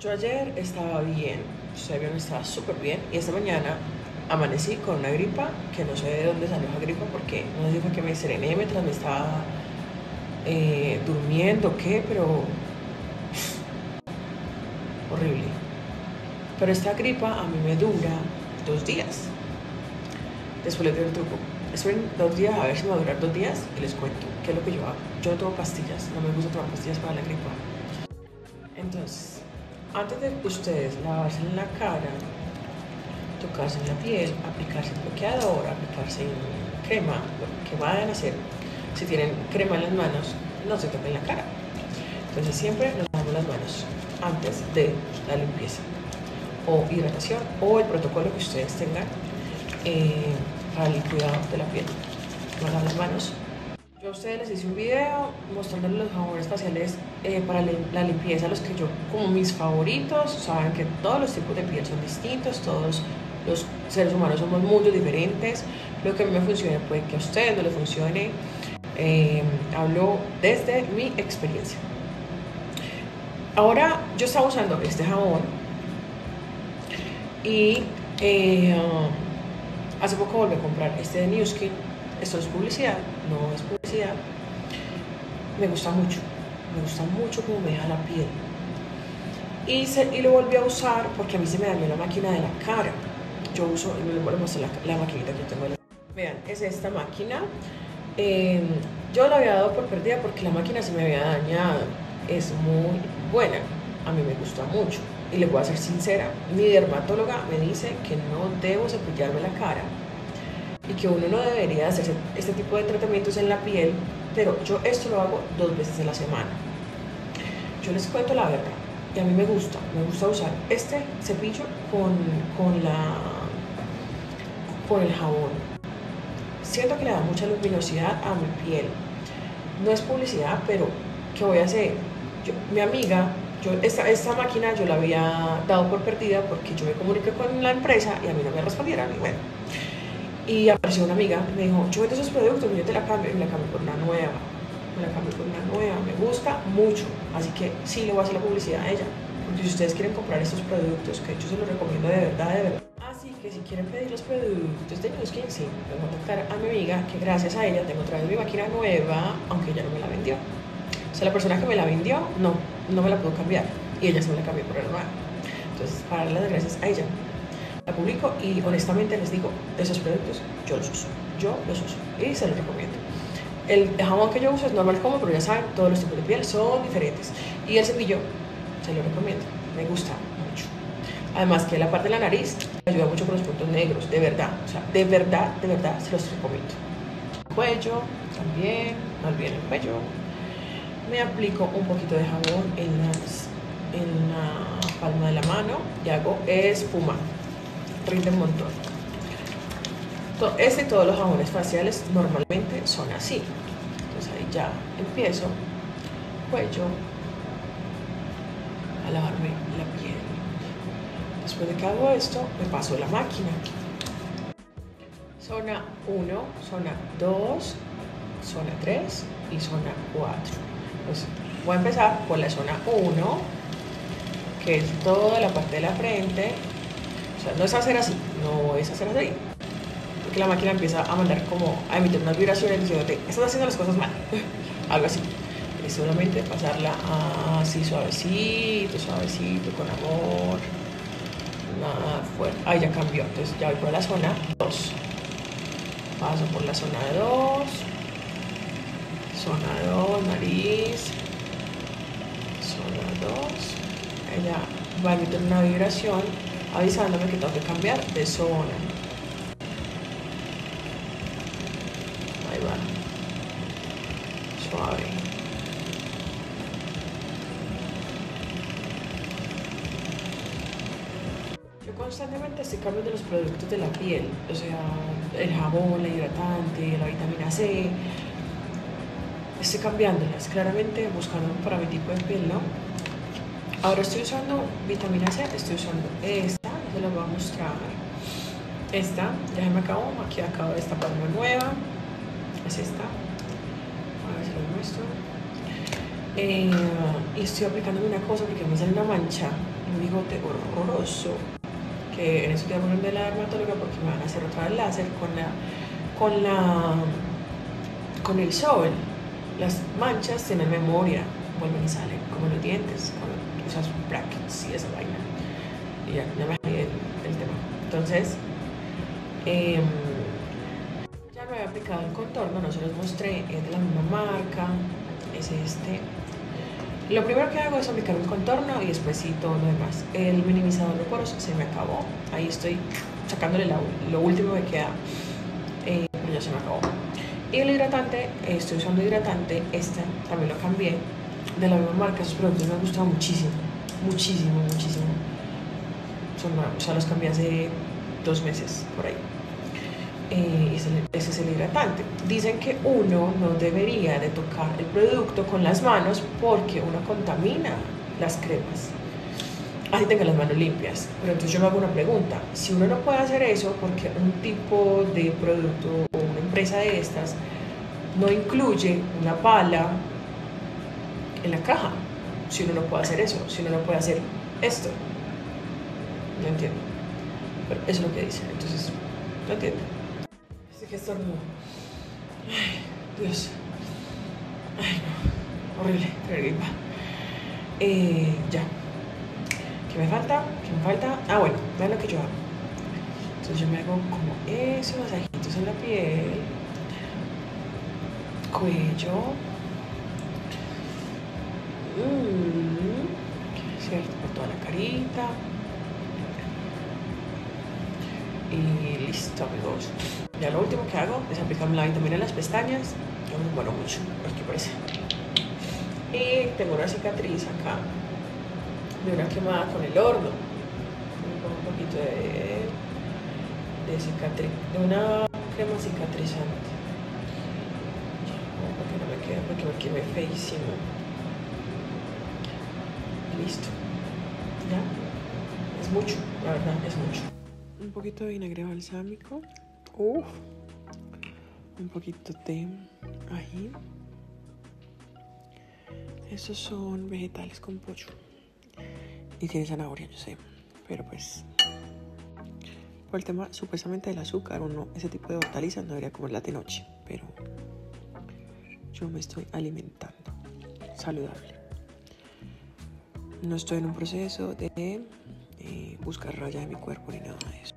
Yo ayer estaba bien, ustedes vieron, estaba súper bien y esta mañana amanecí con una gripa que no sé de dónde salió esa gripa porque no sé si que me serené mientras me estaba eh, durmiendo o qué, pero horrible. Pero esta gripa a mí me dura dos días. Después les doy el truco. Esperen dos días a ver si me va a durar dos días y les cuento qué es lo que yo hago. Yo no tomo pastillas, no me gusta tomar pastillas para la gripa. Entonces, antes de ustedes lavarse en la cara, tocarse en la piel, aplicarse bloqueador, aplicarse crema, lo que vayan a hacer, si tienen crema en las manos, no se toquen la cara. Entonces siempre nos lavamos las manos antes de la limpieza o hidratación o el protocolo que ustedes tengan eh, para el cuidado de la piel. Lavar las manos yo a ustedes les hice un video mostrándoles los jabones faciales eh, para la limpieza, los que yo como mis favoritos. Saben que todos los tipos de piel son distintos, todos los seres humanos somos muy diferentes. Lo que a mí me funciona puede que a ustedes no les funcione. Eh, hablo desde mi experiencia. Ahora yo estaba usando este jabón y eh, hace poco volví a comprar este de New Skin esto es publicidad, no es publicidad, me gusta mucho, me gusta mucho cómo me deja la piel. Y, y lo volví a usar porque a mí se me dañó la máquina de la cara. Yo uso, les voy a mostrar la, maquinita que tengo. Vean, es esta máquina. Em, yo la había dado por perdida porque la máquina se me había dañado. Es muy buena, a mí me gusta mucho. Y les voy a ser sincera, mi dermatóloga me dice que no debo cepillarme la cara y que uno no debería hacer este tipo de tratamientos en la piel, pero yo esto lo hago dos veces a la semana. Yo les cuento la verdad y a mí me gusta, me gusta usar este cepillo con, con, la, con el jabón. Siento que le da mucha luminosidad a mi piel. No es publicidad, pero ¿qué voy a hacer? Yo, mi amiga, yo, esta, esta máquina yo la había dado por perdida porque yo me comuniqué con la empresa y a mí no me respondieron. Y bueno, y apareció una amiga me dijo, yo vendo esos productos yo te la cambio y me la cambio por una nueva. Me la cambio por una nueva. Me gusta mucho. Así que sí le voy a hacer la publicidad a ella. Porque si ustedes quieren comprar estos productos, que yo se los recomiendo de verdad, de verdad. Así que si quieren pedir los productos de Newskin, sí, voy a contactar a mi amiga, que gracias a ella tengo otra vez mi máquina nueva, aunque ella no me la vendió. O sea, la persona que me la vendió, no, no me la pudo cambiar. Y ella se me la cambió por la nueva. Entonces, para darle las gracias a ella la publico y honestamente les digo, esos productos yo los uso, yo los uso y se los recomiendo. El jabón que yo uso es normal como, pero ya saben, todos los tipos de piel son diferentes. Y el cepillo, se lo recomiendo, me gusta mucho. Además que la parte de la nariz ayuda mucho con los puntos negros, de verdad, o sea, de verdad, de verdad se los recomiendo. Cuello, también, no olviden el cuello. Me aplico un poquito de jabón en, las, en la palma de la mano y hago espuma rinde un montón. Este y todos los jabones faciales normalmente son así. Entonces ahí ya empiezo cuello a lavarme la piel. Después de que hago esto, me paso la máquina. Zona 1, zona 2, zona 3 y zona 4. Pues voy a empezar por la zona 1, que es toda la parte de la frente, no es hacer así, no es hacer así. Porque la máquina empieza a mandar como a emitir unas vibraciones diciéndote, estás haciendo las cosas mal. Algo así. Es solamente pasarla así suavecito, suavecito, con amor. Nada fuerte. Ahí ya cambió. Entonces ya voy por la zona 2. Paso por la zona 2. Zona 2, nariz. Zona 2. Ella va a emitir una vibración avisándome que tengo que cambiar de zona. Ahí va. Suave. Yo constantemente estoy cambiando los productos de la piel, o sea, el jabón, la hidratante, la vitamina C. Estoy cambiándolas, claramente buscando para mi tipo de piel, ¿no? Ahora estoy usando vitamina C, estoy usando esta se las voy a mostrar. Esta, ya se me acabó, aquí acabo de destapar una nueva. Es esta. A ver si lo muestro. Eh, y estoy aplicándome una cosa porque me sale una mancha, un bigote horroroso. Que en eso voy a la dermatóloga porque me van a hacer otra vez láser con la. con la. con el sol. Las manchas tienen memoria, vuelven y salen, como los dientes, usas brackets y esa vaina. Y ya, ya me el, el tema. Entonces, eh, ya me había aplicado el contorno, no se los mostré, es de la misma marca, es este. Lo primero que hago es aplicar un contorno y después sí todo lo demás. El minimizador de poros se me acabó, ahí estoy sacándole lo último que queda, eh, ya se me acabó. Y el hidratante, estoy usando hidratante, este también lo cambié, de la misma marca, esos productos me han gustado muchísimo, muchísimo, muchísimo. Son o sea, los cambié hace dos meses por ahí. Eh, ese es el hidratante. Dicen que uno no debería de tocar el producto con las manos porque uno contamina las cremas. Así tenga las manos limpias. Pero entonces yo me hago una pregunta. Si uno no puede hacer eso porque un tipo de producto o una empresa de estas no incluye una pala en la caja, si uno no puede hacer eso, si uno no puede hacer esto. No entiendo. Pero eso es lo que dicen. Entonces, no entiendo que estornudo. Ay, Dios. Ay, no. Horrible, gripa. Eh, ya. ¿Qué me falta? ¿Qué me falta? Ah, bueno, vean lo que yo hago. Entonces yo me hago como esos masajitos en la piel, cuello, ¿cierto? Por toda la carita. Y listo, amigos. Ya lo último que hago es aplicarme la vitamina en las pestañas. Yo me muero mucho, que parece. Y tengo una cicatriz acá de una quemada con el horno. Un poquito de, de cicatriz, de una crema cicatrizante. Para que no me quede, porque me feísimo. Listo. Ya. Es mucho, la verdad, es mucho. Un poquito de vinagre balsámico. Uf, un poquito de ají. Esos son vegetales con pollo. Y tiene zanahoria, yo sé. Pero pues, por el tema supuestamente del azúcar, uno, ese tipo de hortalizas no debería comerlas de noche. Pero yo me estoy alimentando saludable. No estoy en un proceso de buscar raya en mi cuerpo ni nada de eso.